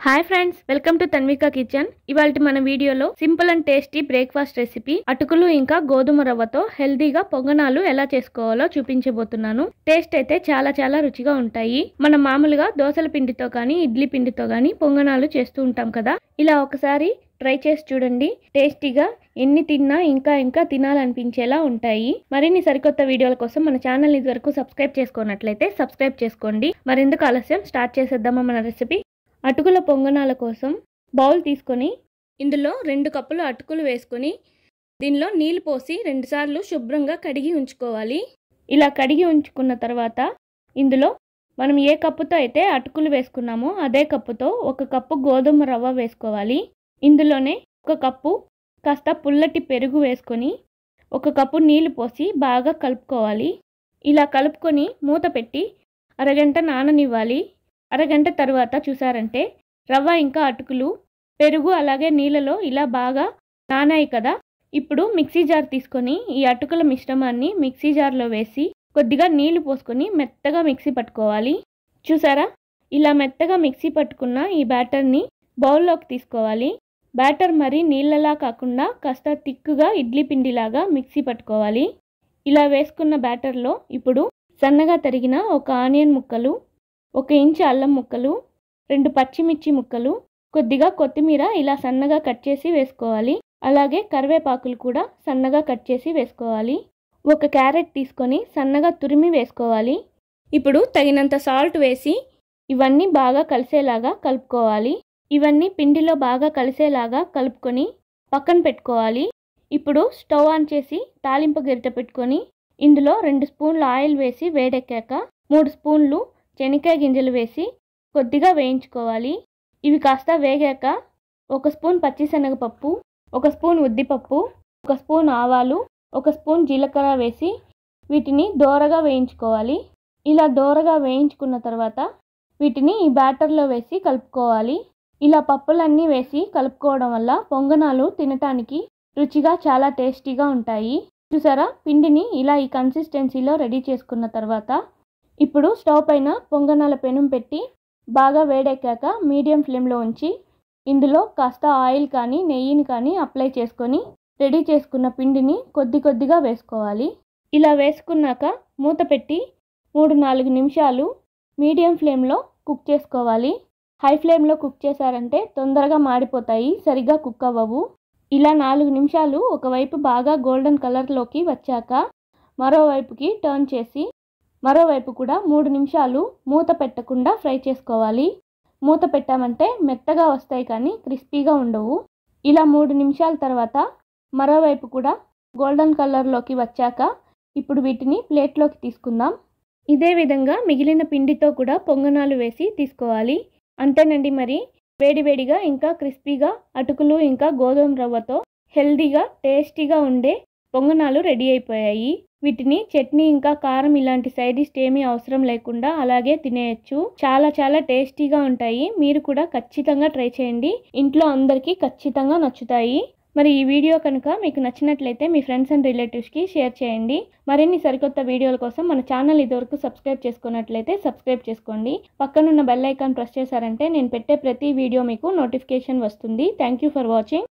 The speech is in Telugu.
Hi friends welcome to Tanvika kitchen ఇవాళ మన వీడియోలో simple and tasty breakfast recipe అటుకులు ఇంకా గోధుమ రవ్వతో హెల్దీగా పొంగనాలు ఎలా చేసుకోవాలో చూపించబోతున్నాను. టేస్ట్ అయితే చాలా చాలా రుచిగా ఉంటాయి. మనం మామూలుగా దోసల పిండితో కానీ ఇడ్లీ పిండితో కానీ పొంగనాలు చేస్తూ ఉంటాం కదా. ఇలా ఒకసారి ట్రై చేసి చూడండి. టేస్టీగా ఎన్ని తిన్నా ఇంకా ఇంకా తినాలనిపించేలా ఉంటాయి. మరిన్ని సరికొత్త వీడియోల కోసం మన ఛానల్ ఇదివరకు సబ్స్క్రైబ్ చేసుకున్నట్లయితే సబ్స్క్రైబ్ చేసుకోండి. మరెందుకు ఆలస్యం? స్టార్ట్ చేసేద్దామా మన రెసిపీ? అటుకుల పొంగనాల కోసం బౌల్ తీసుకొని ఇందులో రెండు కప్పులు అటుకులు వేసుకొని దీనిలో నీళ్ళు పోసి రెండుసార్లు శుభ్రంగా కడిగి ఉంచుకోవాలి. ఇలా కడిగి ఉంచుకున్న తర్వాత ఇందులో మనం ఏ కప్పుతో అయితే అటుకులు వేసుకున్నామో అదే కప్పుతో ఒక కప్పు గోధుమ రవ్వ వేసుకోవాలి. ఇందులోనే ఒక కప్పు కాస్త పుల్లటి పెరుగు వేసుకొని ఒక కప్పు నీళ్ళు పోసి బాగా కలుపుకోవాలి. ఇలా కలుపుకొని మూత పెట్టి అరగంట నాననివ్వాలి. అరగంట తర్వాత చూసారంటే రవ్వ ఇంకా అటుకులు పెరుగు అలాగే నీళ్ళలో ఇలా బాగా నానాయి కదా. ఇప్పుడు మిక్సీ జార్ తీసుకొని ఈ అటుకుల మిశ్రమాన్ని మిక్సీ జార్లో వేసి కొద్దిగా నీళ్ళు పోసుకొని మెత్తగా మిక్సీ పట్టుకోవాలి. చూసారా? ఇలా మెత్తగా మిక్సీ పట్టుకున్న ఈ బ్యాటర్ని బౌల్లోకి తీసుకోవాలి. బ్యాటర్ మరి నీళ్ళలా కాకుండా కాస్త తిక్కుగా ఇడ్లీ పిండిలాగా మిక్సీ పట్టుకోవాలి. ఇలా వేసుకున్న బ్యాటర్లో ఇప్పుడు సన్నగా తరిగిన ఒక ఆనియన్ ముక్కలు ఒక ఇంచు అల్లం ముక్కలు రెండు పచ్చిమిర్చి ముక్కలు కొద్దిగా కొత్తిమీర ఇలా సన్నగా కట్ చేసి వేసుకోవాలి. అలాగే కరివేపాకులు కూడా సన్నగా కట్ చేసి వేసుకోవాలి. ఒక క్యారెట్ తీసుకొని సన్నగా తురిమి వేసుకోవాలి. ఇప్పుడు తగినంత సాల్ట్ వేసి ఇవన్నీ బాగా కలిసేలాగా కలుపుకోవాలి. ఇవన్నీ పిండిలో బాగా కలిసేలాగా కలుపుకొని పక్కన పెట్టుకోవాలి. ఇప్పుడు స్టవ్ ఆన్ చేసి తాలింపు గిరిట పెట్టుకొని ఇందులో రెండు స్పూన్లు ఆయిల్ వేసి వేడెక్కాక మూడు స్పూన్లు శనక్కాయ గింజలు వేసి కొద్దిగా వేయించుకోవాలి. ఇవి కాస్త వేగాక ఒక స్పూన్ పచ్చిశనగపప్పు ఒక స్పూన్ ఉద్దిపప్పు ఒక స్పూన్ ఆవాలు ఒక స్పూన్ జీలకర్ర వేసి వీటిని దోరగా వేయించుకోవాలి. ఇలా దోరగా వేయించుకున్న తర్వాత వీటిని ఈ బ్యాటర్లో వేసి కలుపుకోవాలి. ఇలా పప్పులన్నీ వేసి కలుపుకోవడం వల్ల పొంగనాలు తినటానికి రుచిగా చాలా టేస్టీగా ఉంటాయి. చూసారా? పిండిని ఇలా ఈ కన్సిస్టెన్సీలో రెడీ చేసుకున్న తర్వాత ఇప్పుడు స్టవ్ పైన పొంగనాల పెనం పెట్టి బాగా వేడెక్కాక మీడియం ఫ్లేమ్లో ఉంచి ఇందులో కాస్త ఆయిల్ కానీ నెయ్యిని కానీ అప్లై చేసుకొని రెడీ చేసుకున్న పిండిని కొద్ది కొద్దిగా వేసుకోవాలి. ఇలా వేసుకున్నాక మూత పెట్టి మూడు నాలుగు నిమిషాలు మీడియం ఫ్లేమ్లో కుక్ చేసుకోవాలి. హై ఫ్లేమ్లో కుక్ చేశారంటే తొందరగా మాడిపోతాయి సరిగ్గా కుక్ అవ్వవు. ఇలా నాలుగు నిమిషాలు ఒకవైపు బాగా గోల్డెన్ కలర్లోకి వచ్చాక మరోవైపుకి టర్న్ చేసి మరోవైపు కూడా మూడు నిమిషాలు మూత పెట్టకుండా ఫ్రై చేసుకోవాలి. మూత పెట్టామంటే మెత్తగా వస్తాయి కానీ క్రిస్పీగా ఉండవు. ఇలా మూడు నిమిషాల తర్వాత మరోవైపు కూడా గోల్డెన్ కలర్లోకి వచ్చాక ఇప్పుడు వీటిని ప్లేట్లోకి తీసుకుందాం. ఇదే విధంగా మిగిలిన పిండితో కూడా పొంగనాలు వేసి తీసుకోవాలి. అంతేనండి మరి. వేడివేడిగా ఇంకా క్రిస్పీగా అటుకులు ఇంకా గోధుమ రవ్వతో హెల్దీగా టేస్టీగా ఉండే పొంగనాలు రెడీ అయిపోయాయి. వీటిని చట్నీ ఇంకా కారం ఇలాంటి సైడ్ డిష్ ఏమీ అవసరం లేకుండా అలాగే తినేయచ్చు. చాలా చాలా టేస్టీగా ఉంటాయి. మీరు కూడా ఖచ్చితంగా ట్రై చేయండి. ఇంట్లో అందరికీ ఖచ్చితంగా నచ్చుతాయి. మరి ఈ వీడియో కనుక మీకు నచ్చినట్లయితే మీ ఫ్రెండ్స్ అండ్ రిలేటివ్స్కి షేర్ చేయండి. మరిన్ని సరికొత్త వీడియోల కోసం మన ఛానల్ ఇదివరకు సబ్స్క్రైబ్ చేసుకున్నట్లయితే సబ్స్క్రైబ్ చేసుకోండి. పక్కనున్న బెల్ ఐకాన్ ప్రెస్ చేశారంటే నేను పెట్టే ప్రతి వీడియో మీకు నోటిఫికేషన్ వస్తుంది. Thank you for watching.